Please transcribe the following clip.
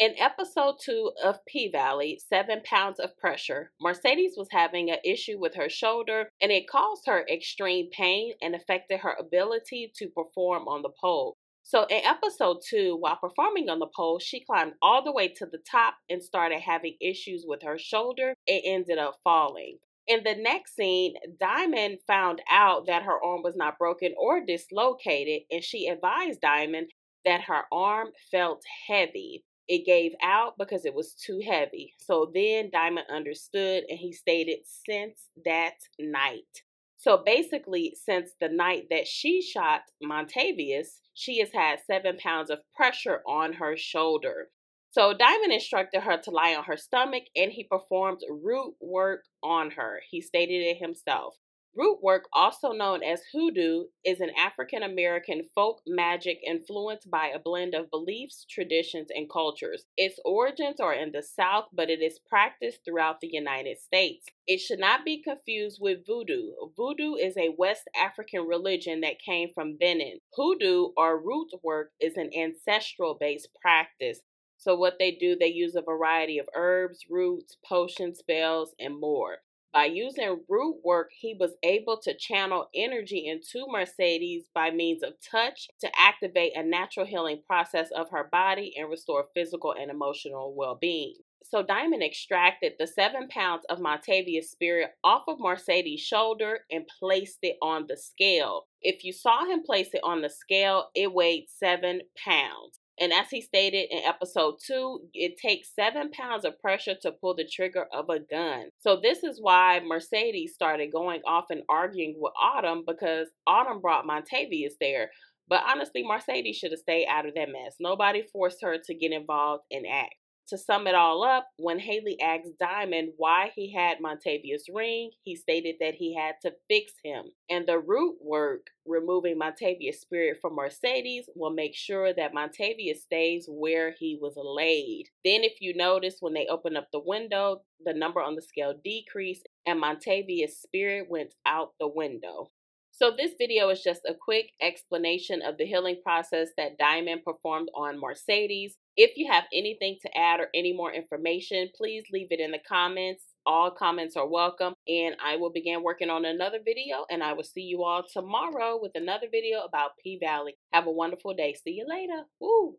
In episode two of P Valley, Seven Pounds of Pressure, Mercedes was having an issue with her shoulder and it caused her extreme pain and affected her ability to perform on the pole. So, in episode two, while performing on the pole, she climbed all the way to the top and started having issues with her shoulder and ended up falling. In the next scene, Diamond found out that her arm was not broken or dislocated, and she advised Diamond that her arm felt heavy it gave out because it was too heavy. So then Diamond understood and he stated, since that night. So basically, since the night that she shot Montavious, she has had seven pounds of pressure on her shoulder. So Diamond instructed her to lie on her stomach and he performed root work on her. He stated it himself. Root work, also known as hoodoo, is an African American folk magic influenced by a blend of beliefs, traditions, and cultures. Its origins are in the South, but it is practiced throughout the United States. It should not be confused with voodoo. Voodoo is a West African religion that came from Benin. Hoodoo or root work is an ancestral based practice. So, what they do, they use a variety of herbs, roots, potions, spells, and more. By using root work, he was able to channel energy into Mercedes by means of touch to activate a natural healing process of her body and restore physical and emotional well being. So Diamond extracted the seven pounds of Montavious spirit off of Mercedes' shoulder and placed it on the scale. If you saw him place it on the scale, it weighed seven pounds. And as he stated in episode two, it takes seven pounds of pressure to pull the trigger of a gun. So this is why Mercedes started going off and arguing with Autumn because Autumn brought Montavious there. But honestly, Mercedes should have stayed out of that mess. Nobody forced her to get involved and act to sum it all up, when Hailey asked Diamond why he had Montavious' ring, he stated that he had to fix him. And the root work, removing Montavious' spirit from Mercedes, will make sure that Montavious stays where he was laid. Then, if you notice, when they open up the window, the number on the scale decreased and Montavious' spirit went out the window. So this video is just a quick explanation of the healing process that Diamond performed on Mercedes. If you have anything to add or any more information, please leave it in the comments. All comments are welcome and I will begin working on another video and I will see you all tomorrow with another video about P-Valley. Have a wonderful day. See you later. Woo!